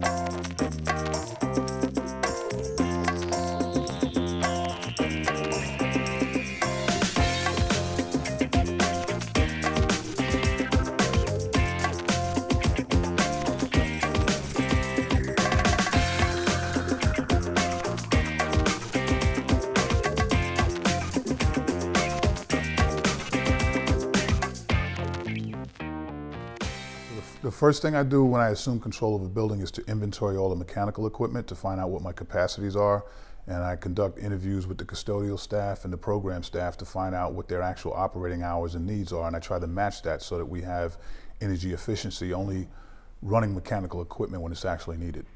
Música The first thing I do when I assume control of a building is to inventory all the mechanical equipment to find out what my capacities are. And I conduct interviews with the custodial staff and the program staff to find out what their actual operating hours and needs are. And I try to match that so that we have energy efficiency, only running mechanical equipment when it's actually needed.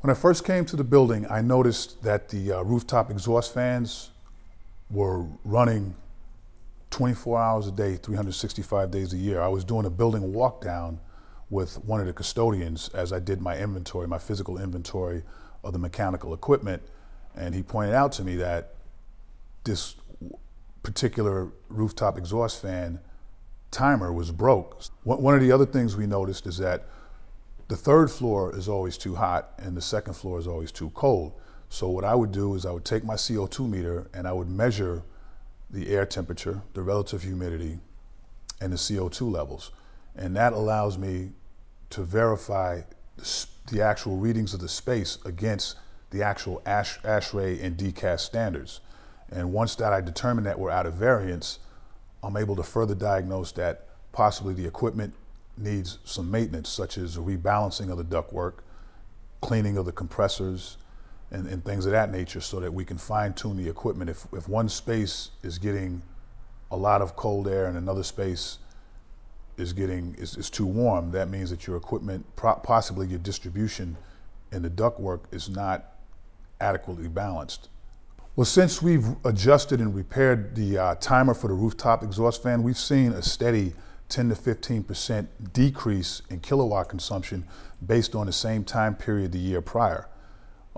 When I first came to the building, I noticed that the uh, rooftop exhaust fans were running 24 hours a day, 365 days a year. I was doing a building walk down with one of the custodians as I did my inventory, my physical inventory of the mechanical equipment. And he pointed out to me that this particular rooftop exhaust fan timer was broke. One of the other things we noticed is that the third floor is always too hot and the second floor is always too cold. So what I would do is I would take my CO2 meter and I would measure the air temperature, the relative humidity, and the CO2 levels. And that allows me to verify the actual readings of the space against the actual ASH, ASHRAE and DCAS standards. And once that I determine that we're out of variance, I'm able to further diagnose that possibly the equipment needs some maintenance, such as rebalancing of the ductwork, cleaning of the compressors, and, and things of that nature, so that we can fine tune the equipment. If, if one space is getting a lot of cold air and another space is getting is, is too warm, that means that your equipment, possibly your distribution and the ductwork is not adequately balanced. Well, since we've adjusted and repaired the uh, timer for the rooftop exhaust fan, we've seen a steady 10 to 15% decrease in kilowatt consumption based on the same time period the year prior.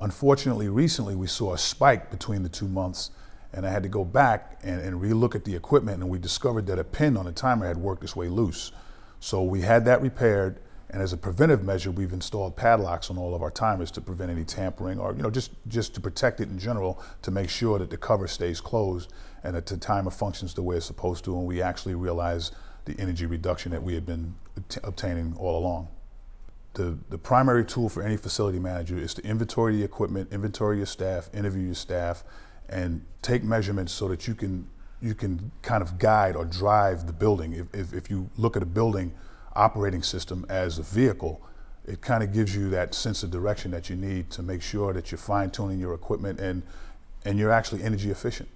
Unfortunately, recently we saw a spike between the two months and I had to go back and, and relook at the equipment and we discovered that a pin on the timer had worked its way loose. So we had that repaired and as a preventive measure, we've installed padlocks on all of our timers to prevent any tampering or, you know, just, just to protect it in general to make sure that the cover stays closed and that the timer functions the way it's supposed to and we actually realize the energy reduction that we had been obtaining all along. The, the primary tool for any facility manager is to inventory the equipment, inventory your staff, interview your staff, and take measurements so that you can you can kind of guide or drive the building. If, if, if you look at a building operating system as a vehicle, it kind of gives you that sense of direction that you need to make sure that you're fine tuning your equipment and, and you're actually energy efficient.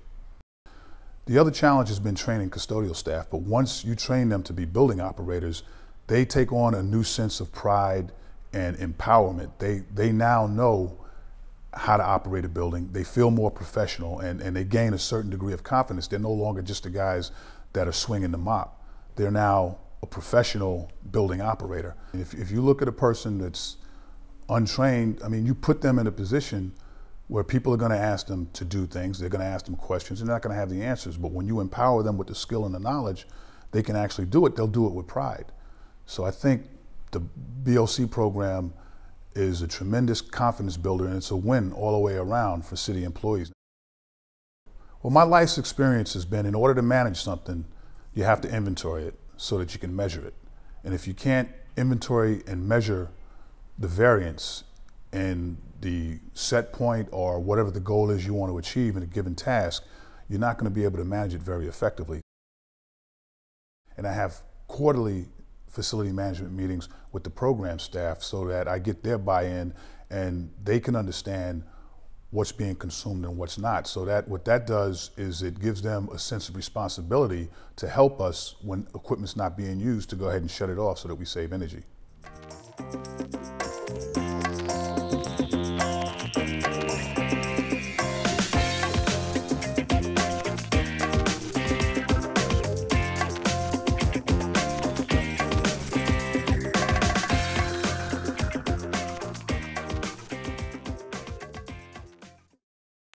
The other challenge has been training custodial staff, but once you train them to be building operators, they take on a new sense of pride and empowerment. They, they now know how to operate a building. They feel more professional and, and they gain a certain degree of confidence. They're no longer just the guys that are swinging the mop. They're now a professional building operator. If, if you look at a person that's untrained, I mean, you put them in a position where people are going to ask them to do things, they're going to ask them questions, they're not going to have the answers. But when you empower them with the skill and the knowledge, they can actually do it. They'll do it with pride. So I think the BOC program is a tremendous confidence builder and it's a win all the way around for city employees. Well, my life's experience has been in order to manage something, you have to inventory it so that you can measure it. And if you can't inventory and measure the variance in the set point or whatever the goal is you want to achieve in a given task, you're not going to be able to manage it very effectively. And I have quarterly facility management meetings with the program staff so that I get their buy-in and they can understand what's being consumed and what's not. So that what that does is it gives them a sense of responsibility to help us when equipment's not being used to go ahead and shut it off so that we save energy.